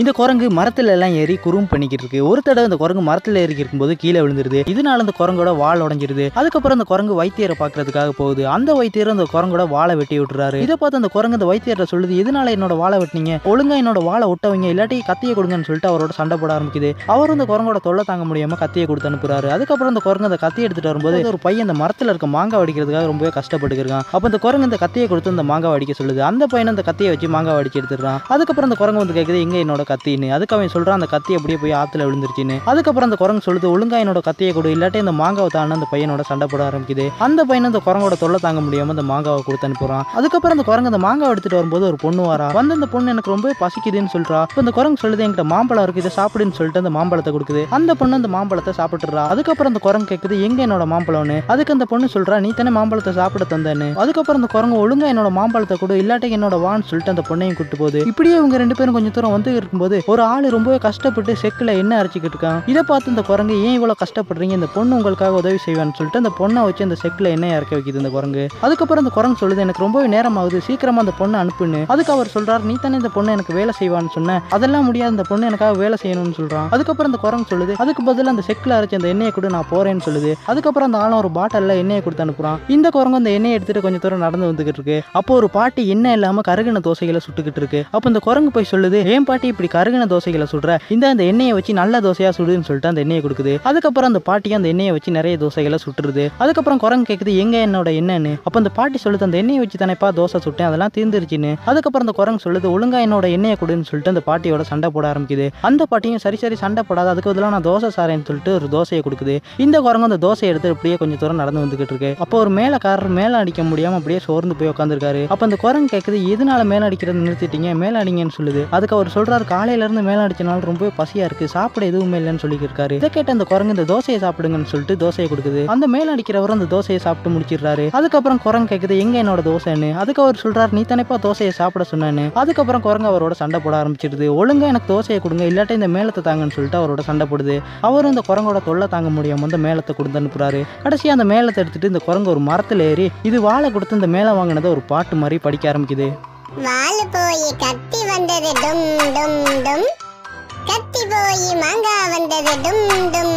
இந்த குரங்கு மரத்துல எல்லாம் ஏறி குறும் பண்ணிக்கிட்டு இருக்கு. ஒரு தடவை அந்த குரங்கு மரத்துல ஏறி இருக்கும்போது கீழே விழுந்துருது. இதனால அந்த குரங்கோட வால் உடஞ்சிருது. அதுக்கப்புறம் அந்த குரங்கு வைத்தியரை பாக்குறதுக்காக போகுது. அந்த வைத்தியர் அந்த குரங்கோட வாழை வெட்டி விட்டுறாரு. இதை பார்த்து அந்த குரங்கு அந்த வைத்தியரை சொல்லுது இதனால என்னோட வாழை வெட்டினீங்க? ஒழுங்கா என்னோட வாழை ஒட்டவங்க இல்லாட்டி கத்தியை கொடுங்கன்னு சொல்லிட்டு அவரோட சண்டை போட ஆரம்பிக்குது. அவர் அந்த குரங்கோட தொல்லை தாங்க முடியாம கத்தியை கொடுத்து அனுப்புறாரு. அதுக்கப்புறம் அந்த குரங்கு அந்த கத்தியை எடுத்துட்டு வரும்போது ஒரு பையன் அந்த மரத்துல இருக்க மாங்காய் அடிக்கிறதுக்காக ரொம்பவே கஷ்டப்பட்டுருக்கான் அப்ப அந்த குரங்கு அந்த கத்தியை கொடுத்து அந்த மாங்காய் அடிக்க சொல்லுது. அந்த பையன் அந்த கத்தியை வச்சு மாங்காய் அடிச்சு எடுத்துடுறான். அதுக்கப்புறம் அந்த குரங்கு வந்து கேக்குது எங்க என்னோட கத்தின்னு. அதுக்கு அவன் சொல்றான் அந்த கத்தி அப்படியே போய் ஆத்துல விழுந்துருச்சுன்னு. அதுக்கப்புறம் அந்த குரங்கு சொல்லுது ஒழுங்கா என்னோட கத்தியை கொடு. இல்லாட்டி இந்த மாங்காவை தானே அந்த பையனோட சண்டை போட ஆரம்பிக்குது. அந்த பையன் அந்த குரங்கோட தொல்லை தாங்க முடியாம அந்த மாங்காவை கொடுத்து அனுப்புறான். அதுக்கப்புறம் அந்த குரங்கு அந்த மாங்காவை எடுத்துட்டு வரும்போது ஒரு பொண்ணு வரா. வந்து அந்த பொண்ணு எனக்கு ரொம்ப பசிக்குதுன்னு சொல்றா. இப்போ அந்த குரங்கு சொல்லுது என்கிட்ட மாம்பழம் இருக்கு இதை சாப்பிடுன்னு சொல்லிட்டு அந்த மாம்பழத்தை கொடுக்குது. அந்த பொண்ணு அந்த மாம்பழத்தை சாப்பிட்டுறா அதுக்கப்புறம் அந்த குரங்கு கேக்குது எங்க என்னோட மாம்பழம்னு? அதுக்கு அந்த பொண்ணு சொல்றா நீ தானே மாம்பழத்தை சாப்பிட தந்தேன்னு. அதுக்கப்புறம் அந்த குரங்கு ஒழுங்கா என்னோட மாம்பழத்தை கொடு இல்லாட்டி என்னோட வான்னு சொல்லிட்டு அந்த பொண்ணையும் கூட்டு போகுது. இப்படியே இவங்க ரெண்டு பேரும் கொஞ்சம் தூரம் வந்து இருக்கும்போது ஒரு ஆள் ரொம்பவே கஷ்டப்பட்டு செக்கில் எண்ணெய் அரைச்சிக்கிட்டு இருக்கான். இதை பார்த்து இந்த குரங்கு ஏன் இவ்வளோ கஷ்டப்படுறீங்க? இந்த பொண்ணு உங்களுக்காக உதவி செய்வான்னு சொல்லிட்டு அந்த பொண்ணை வச்சு அந்த செக்கில் எண்ணெய் இறக்க வைக்குது இந்த குரங்கு. அதுக்கப்புறம் அந்த குரங்கு சொல்லுது எனக்கு ரொம்பவே நேரம் ஆகுது சீக்கிரமா அந்த பொண்ணை அனுப்புன்னு. அதுக்கு அவர் சொல்றாரு நீ தானே இந்த பொண்ணு எனக்கு வேலை செய்வான்னு சொன்ன. அதெல்லாம் முடியாது இந்த பொண்ணு எனக்காக வேலை செய்யணும்னு சொல்றான். அதுக்கப்புறம் அந்த குரங்கு சொல்லுது அதுக்கு பதில் அந்த செக்கில் அரைச்ச அந்த எண்ணெயை கூட நான் போறேன்னு சொல்லுது. அதுக்கப்புறம் அந்த ஆளும் ஒரு பாட்டிலில் எண்ணெயை கொடுத்து அனுப்புறான். இந்த குரங்கு அந்த எண்ணெயை எடுத்துட்டு கொஞ்சம் தூரம் நடந்து வந்துகிட்டு இருக்கு. அப்போ ஒரு பாட்டி எண்ணெய் இல்லாம கருகின தோசைகளை சுட்டுக்கிட்டு இருக்கு. அப்போ இந்த குரங்கு போய் சொல்லுது ஏன் பாட்டி இப்படி கருகின தோசைகளை சுடுற இந்த அந்த எண்ணெயை வச்சு நல்ல தோசையா சுடுன்னு சொல்லிட்டு அந்த எண்ணெயை கொடுக்குது. அதுக்கப்புறம் அந்த பாட்டி அந்த எண்ணெயை வச்சு நிறைய தோசைகளை சுட்டுருது. அதுக்கப்புறம் குரங்கு கேட்குது எங்க என்னோட என்னன்னு அப்போ அந்த பாட்டி சொல்லுது அந்த எண்ணெயை வச்சு தானேப்பா தோசை சுட்டேன் அதெல்லாம் தீர்ந்துருச்சுன்னு. அதுக்கப்புறம் அந்த குரங்கு சொல்லுது ஒழுங்கா என்னோட எண்ணெயை கொடுன்னு சொல்லிட்டு அந்த பாட்டியோட சண்டை போட ஆரம்பிக்குது. அந்த பாட்டியும் சரி சரி சண்டை போடாத அதுக்கு பதிலாக நான் தோசை சாரேன்னு சொல்லிட்டு ஒரு தோசையை கொடுக்குது. இந்த குரங்கு அந்த தோசையை எடுத்து அப்படியே கொஞ்சம் தூரம் நடந்து வந்துகிட்டு இருக்கு. அப்போ ஒரு மேலக்காரர் மேல அடிக்க முடியாம அப்படியே சோர்ந்து போய் உட்காந்துருக்காரு அப்ப அந்த குரங்கு கேட்குது எதனால மேல அடிக்கிறது நிறுத்திட்டீங்க? மேல அடிங்கன்னு சொல்லுது. அதுக்கு அவர் சொல்றாரு காலையில இருந்து மேல அடிச்சனால ரொம்பவே பசியா இருக்கு. சாப்பிட எதுவுமே இல்லைன்னு சொல்லியிருக்காரு இதை கேட்ட அந்த குரங்கு இந்த தோசையை சாப்பிடுங்கன்னு சொல்லிட்டு தோசையை கொடுக்குது. அந்த மேலாடிக்கிறவரும் அந்த தோசையை சாப்பிட்டு முடிச்சிடுறாரு. அதுக்கப்புறம் குரங்கு கேட்குது எங்க என்னோட தோசைன்னு? அதுக்கு அவர் சொல்றாரு நீ தானேப்பா தோசையை சாப்பிட சொன்னேன்னு. அதுக்கப்புறம் குரங்கு அவரோட சண்டை போட ஆரம்பிச்சிடுது. ஒழுங்கா எனக்கு தோசையை கொடுங்க இல்லாட்டி இந்த மேலத்தை தாங்கன்னு சொல்லிட்டு அவரோட சண்டை போடுது. அவரும் இந்த குரங்கோட தொல்லை தாங்க முடியாம அந்த மேலத்தை கொடுத்து அனுப்புறாரு. கடைசியாக அந்த மேலத்தை எடுத்துட்டு இந்த குரங்கு ஒரு மரத்தில் ஏறி இது வாழை கொடுத்து இந்த மேலே வாங்கினதை ஒரு பாட்டு மாதிரி படிக்க ஆரம்பிக்குது. வாலு போய் கத்தி வந்தது டும் டும் டும். கத்தி போய் மாங்காய் வந்தது டும் டும்.